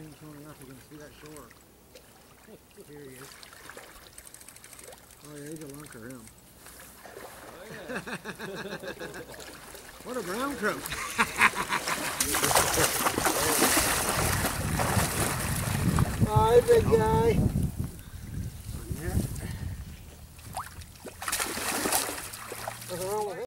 soon, sure enough, you can see that shore. Here he is. Oh yeah, he's a lunker, him. Oh, yeah. what a brown croak. Hi, big guy. Oh, What's?